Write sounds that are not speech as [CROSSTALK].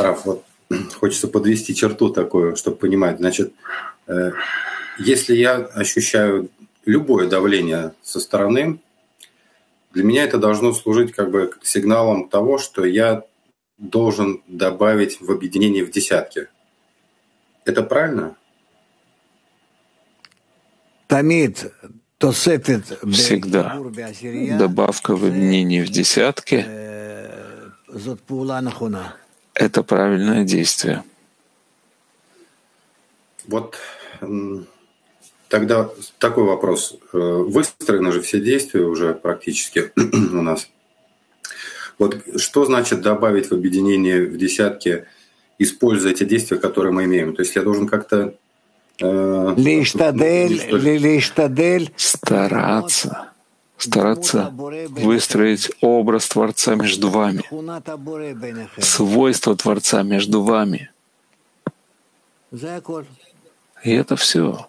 Раф, вот [CLEARS THROAT] хочется подвести черту такую, чтобы понимать. Значит, э, если я ощущаю любое давление со стороны, для меня это должно служить как бы сигналом того, что я должен добавить в объединение в десятки. Это правильно? Всегда добавка в объединение в десятки — это правильное действие. Вот тогда такой вопрос. Э, выстроены же все действия уже практически [CLEARS THROAT] у нас. Вот что значит добавить в объединение в десятки, используя те действия, которые мы имеем? То есть я должен как-то э, стараться, стараться выстроить образ Творца между вами, свойства Творца между вами. И это все.